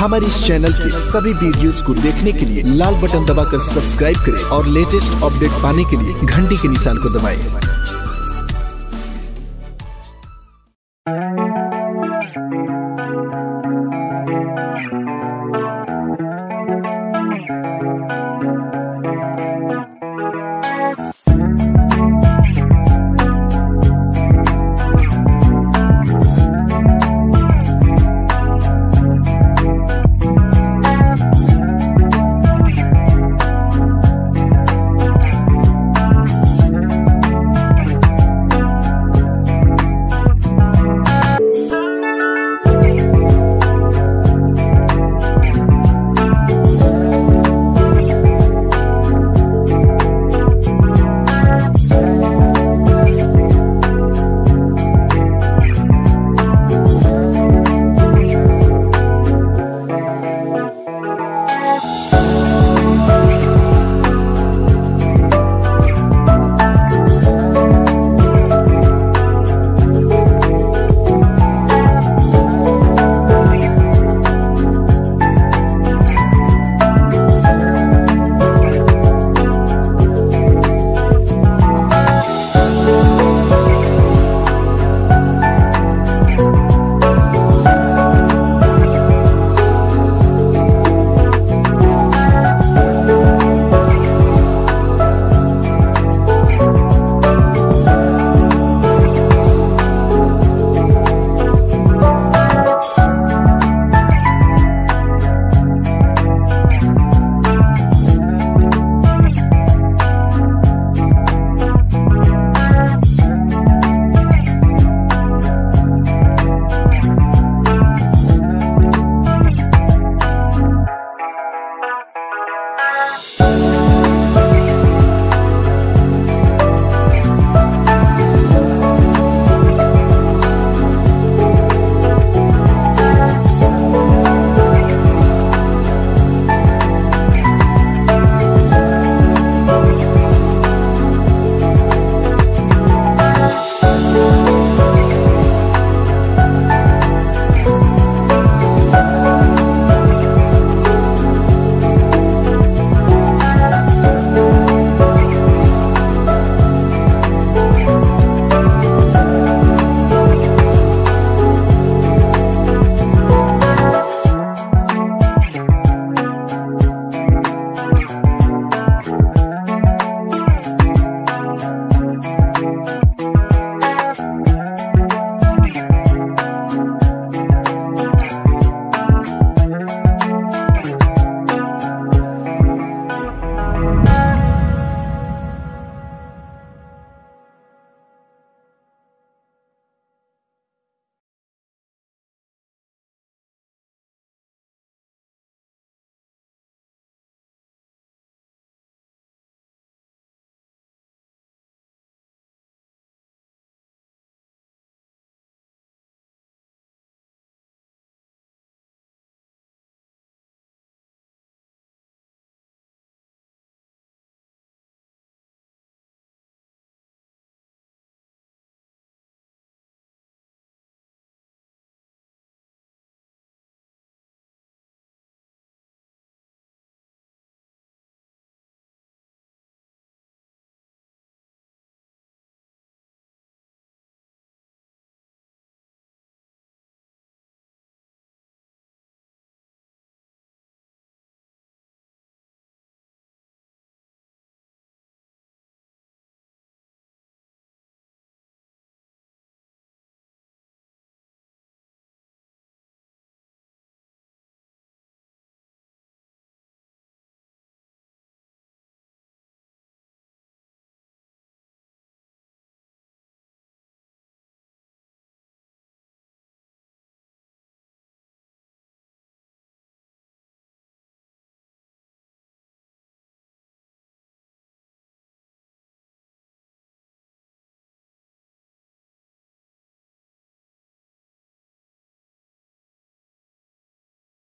हमारे इस चैनल के सभी वीडियोस को देखने के लिए लाल बटन दबाकर सब्सक्राइब करें और लेटेस्ट अपडेट पाने के लिए घंटी के निशान को दबाएँ।